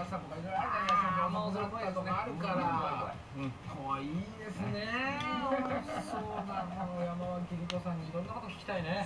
橋さんとかいろいろあるじゃないですか。もうそっとかあるから。怖いですね。そうなの山脇り子さんにいろんなこと聞きたいね。